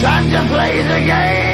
Time to play the game!